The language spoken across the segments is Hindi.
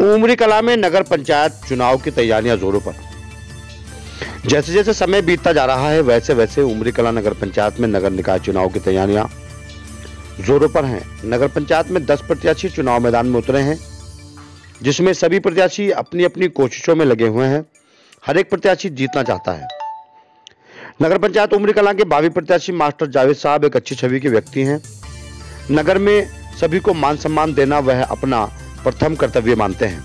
उमरी कला में नगर पंचायत चुनाव की तैयारियाँ जोरों पर। जैसे जैसे समय बीतता जा रहा है वैसे वैसे उमरी कला नगर पंचायत में नगर निकाय चुनाव की तैयारियाँ जोरों पर हैं। नगर पंचायत में 10 प्रत्याशी चुनाव मैदान में उतरे हैं, जिसमें सभी प्रत्याशी अपनी अपनी कोशिशों में लगे हुए हैं। हर एक प्रत्याशी जीतना चाहता है। नगर पंचायत उमरी कला के भावी प्रत्याशी मास्टर जावेद साहब एक अच्छी छवि के व्यक्ति हैं। नगर में सभी को मान सम्मान देना वह अपना प्रथम कर्तव्य मानते हैं।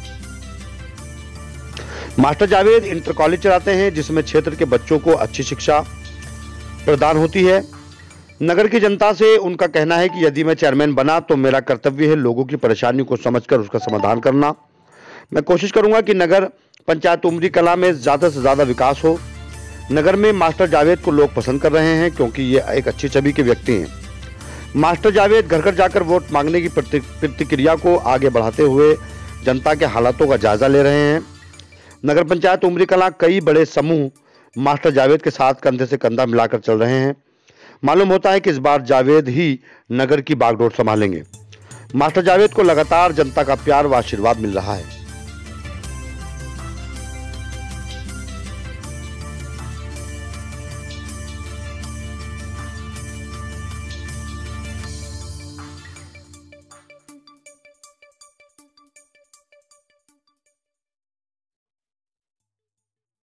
मास्टर जावेद इंटर कॉलेज चलाते हैं, जिसमें क्षेत्र के बच्चों को अच्छी शिक्षा प्रदान होती है। नगर की जनता से उनका कहना है कि यदि मैं चेयरमैन बना तो मेरा कर्तव्य है लोगों की परेशानियों को समझकर उसका समाधान करना। मैं कोशिश करूँगा कि नगर पंचायत उमरी कला में ज़्यादा से ज़्यादा विकास हो। नगर में मास्टर जावेद को लोग पसंद कर रहे हैं, क्योंकि ये एक अच्छी छवि के व्यक्ति हैं। मास्टर जावेद घर घर जाकर वोट मांगने की प्रतिक्रिया को आगे बढ़ाते हुए जनता के हालातों का जायजा ले रहे हैं। नगर पंचायत उमरी कला कई बड़े समूह मास्टर जावेद के साथ कंधे से कंधा मिलाकर चल रहे हैं। मालूम होता है कि इस बार जावेद ही नगर की बागडोर संभालेंगे। मास्टर जावेद को लगातार जनता का प्यार व आशीर्वाद मिल रहा है।